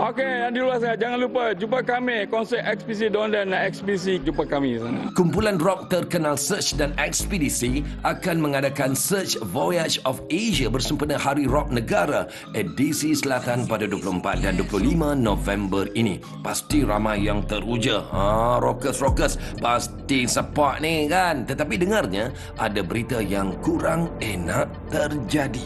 Okey, yang di luar sana jangan lupa jumpa kami konsert ekspedisi Don dan ekspedisi jumpa kami sana. Kumpulan rock terkenal Search dan Ekspedisi akan mengadakan Search Voyage of Asia bersempena Hari Rock Negara edisi Selatan pada 24 dan 25 November ini. Pasti ramai yang teruja. Ha, rockers-rockers pasti support ni kan. Tetapi dengarnya ada berita yang kurang enak terjadi.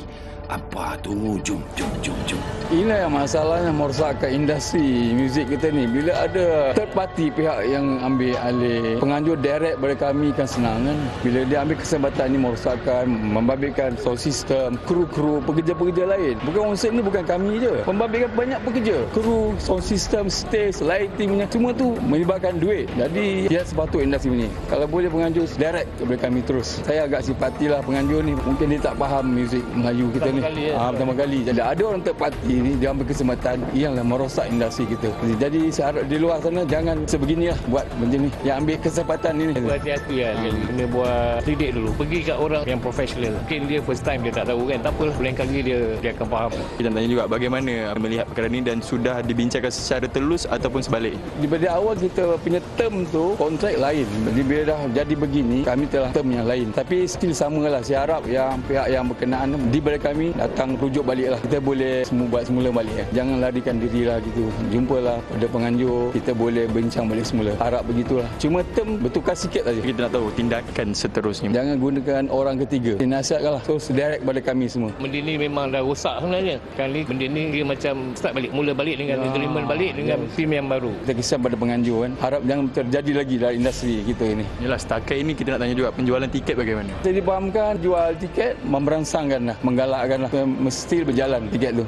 Apa tu? Jom, jom, jom, jom. Inilah yang masalahnya merosakkan industri muzik kita ni. Bila ada third party pihak yang ambil alih penganjur direct pada kami kan senang kan. Bila dia ambil kesempatan ni merosakkan, membabitkan sound system, kru-kru, pekerja-pekerja lain. Bukan konsert ni bukan kami je. Membabitkan banyak pekerja. Kru, sound system, stage, lighting, semua tu melibatkan duit. Jadi dia sepatut industri ni. Kalau boleh penganjur direct kepada kami terus. Saya agak simpatilah penganjur ni. Mungkin dia tak faham muzik Melayu kita ni. kali, ya? Ah, pertama kali. Jadi ada orang third party ni dia ambil kesempatan yang merosak industri kita. Jadi saya harap di luar sana jangan sebeginilah buat macam ni. Yang ambil kesempatan ni. Berhati-hati lah kan. Kena buat didik dulu. Pergi kat orang yang profesional. Mungkin dia first time dia tak tahu kan. Tak apalah. Lain kali dia dia akan faham. Kita tanya juga bagaimana melihat perkara ini dan sudah dibincangkan secara telus ataupun sebalik. Daripada awal kita punya term tu kontrak lain. Jadi bila dah jadi begini kami telah term yang lain. Tapi still samalah. Saya harap yang pihak yang berkenaan di balik kami datang rujuk balik lah. Kita boleh semua buat semula balik. Ya. Jangan larikan diri lah gitu. Jumpalah pada penganjur. Kita boleh bincang balik semula. Harap begitulah. Cuma term bertukar sikit saja. Kita nak tahu tindakan seterusnya. Jangan gunakan orang ketiga. Nasihatkanlah. So direct pada kami semua. Benda ni memang dah rosak sebenarnya. Kali benda ni dia macam start balik. Mula balik dengan Ya. agreement balik dengan tim yang baru. Kita kisah pada penganjur kan. Harap jangan terjadi lagi dalam industri kita ini. Yalah setakat ini kita nak tanya juga penjualan tiket bagaimana? Saya dipahamkan jual tiket memberangsangkan lah, menggalakkan lah. Mesti berjalan tiket tu.